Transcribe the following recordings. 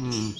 Mm.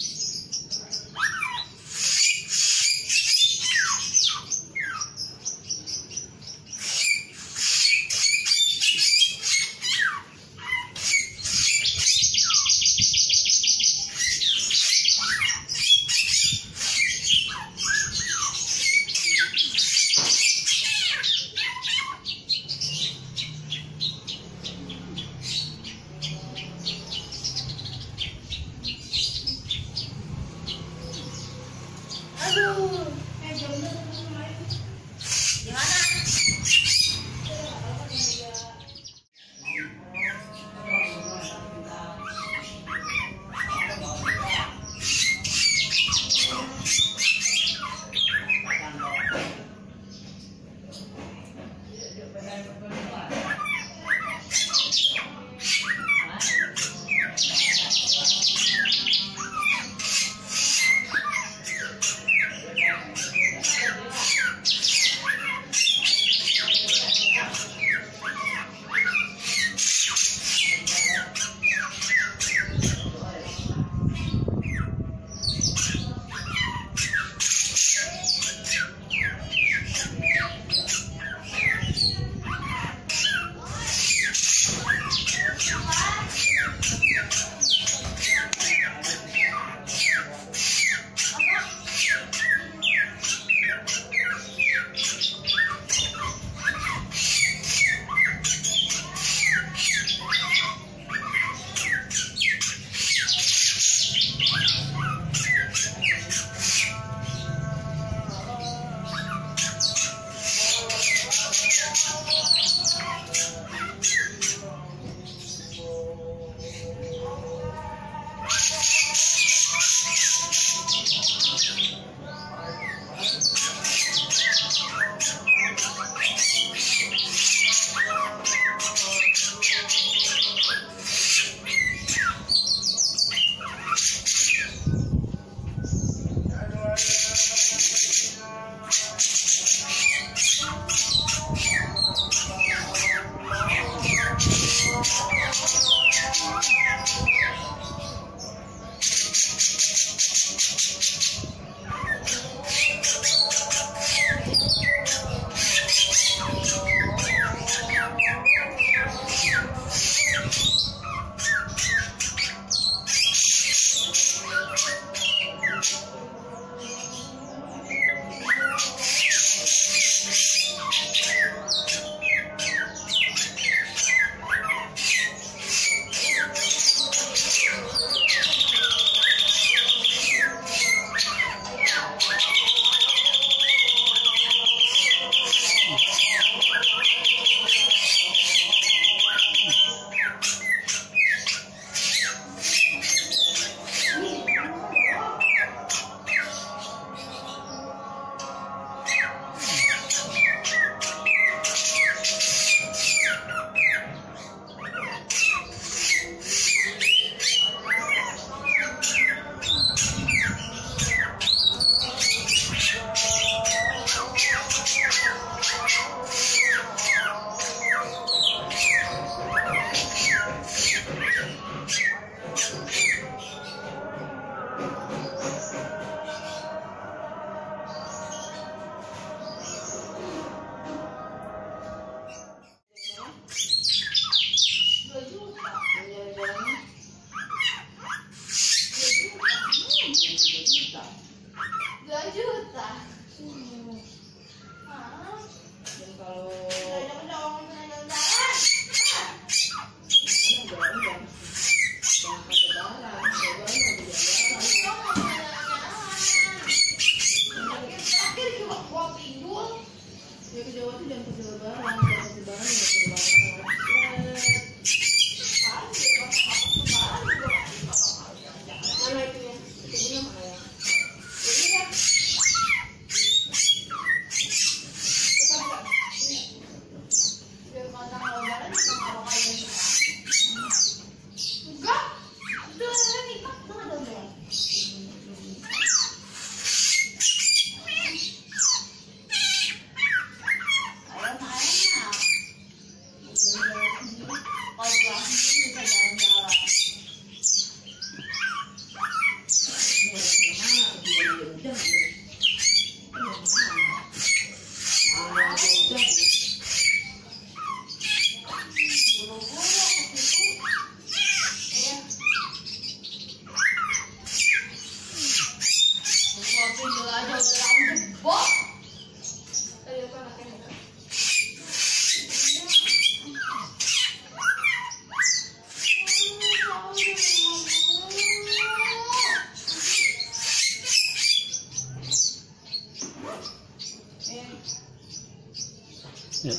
Hmm.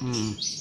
Aduh, eh